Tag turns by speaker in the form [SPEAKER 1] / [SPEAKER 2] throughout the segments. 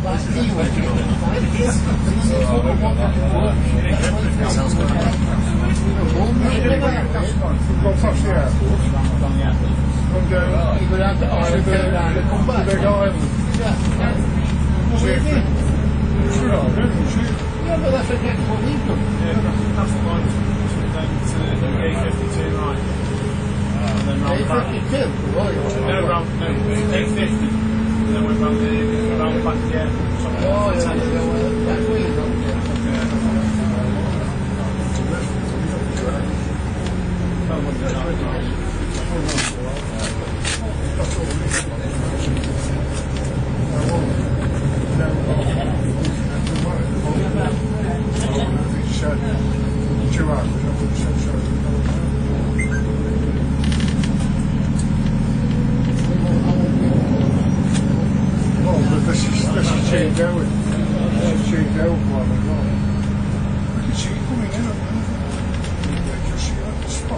[SPEAKER 1] Sounds good.
[SPEAKER 2] We've gone past the airport. Gone down
[SPEAKER 3] You go down to Ireland, go around and come
[SPEAKER 2] the 半天什么 this is Jane Dowie. This is Jane Dowie one. Look at she coming in at the moment. Yeah, can see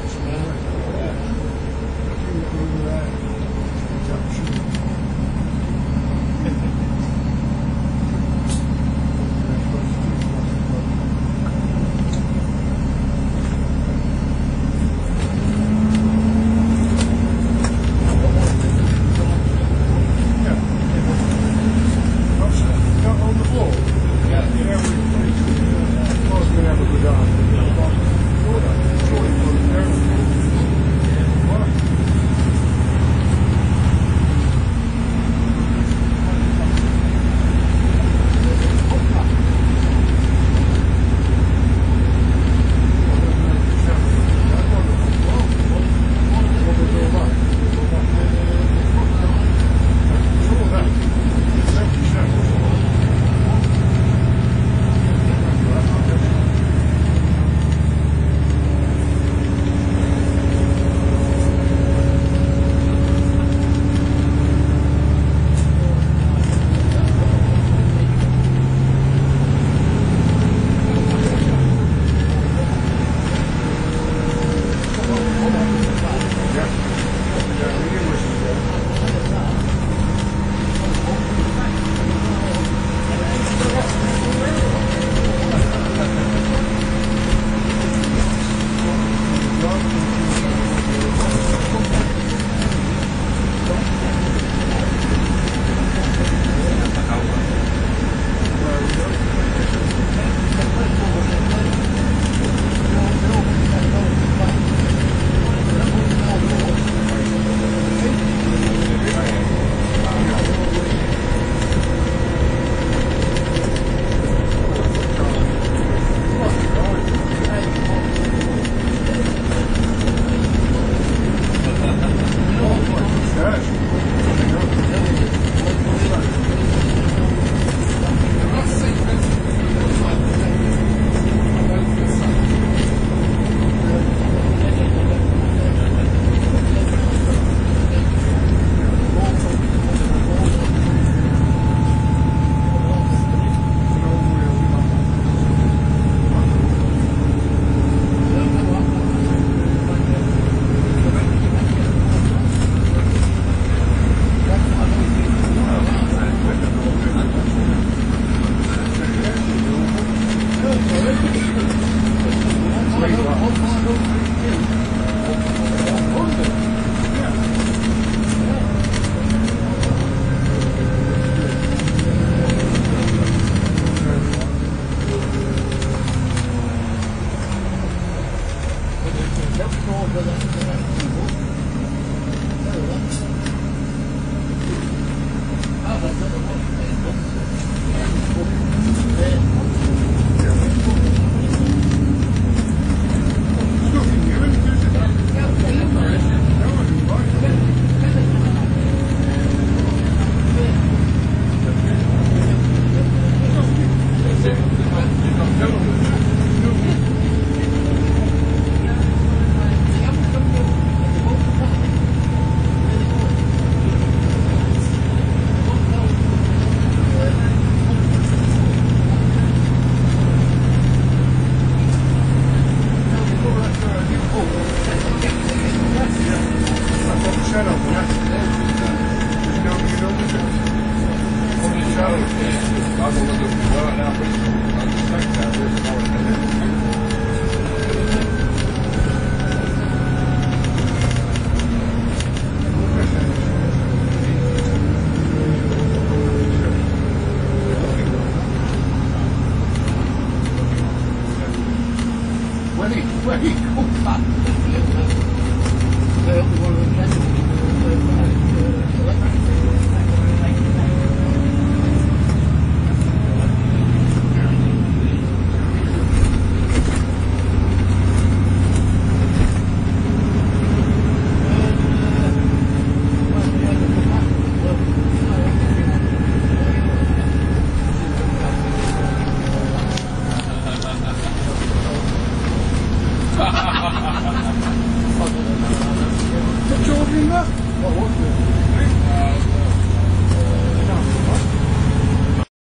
[SPEAKER 2] Very.